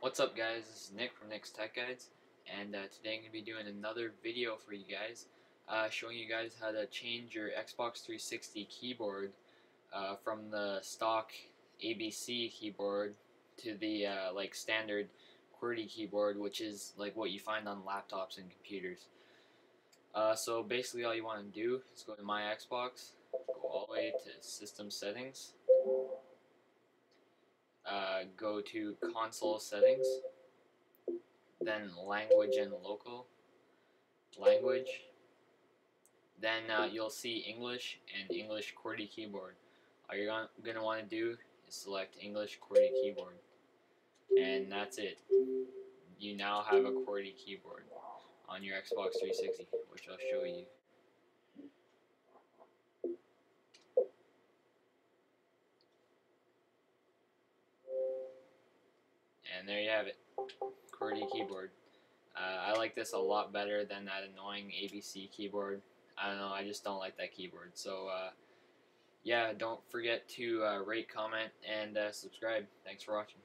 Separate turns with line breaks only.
What's up guys, this is Nick from Nick's Tech Guides and uh, today I'm going to be doing another video for you guys uh, showing you guys how to change your Xbox 360 keyboard uh, from the stock ABC keyboard to the uh, like standard QWERTY keyboard which is like what you find on laptops and computers. Uh, so basically all you want to do is go to My Xbox, go all the way to System Settings go to console settings, then language and locale language. Then uh, you'll see English and English QWERTY keyboard. All you're going to want to do is select English QWERTY keyboard. And that's it. You now have a QWERTY keyboard on your Xbox 360, which I'll show you. And there you have it, QWERTY keyboard. Uh, I like this a lot better than that annoying ABC keyboard. I don't know, I just don't like that keyboard. So, uh, yeah, don't forget to uh, rate, comment, and uh, subscribe. Thanks for watching.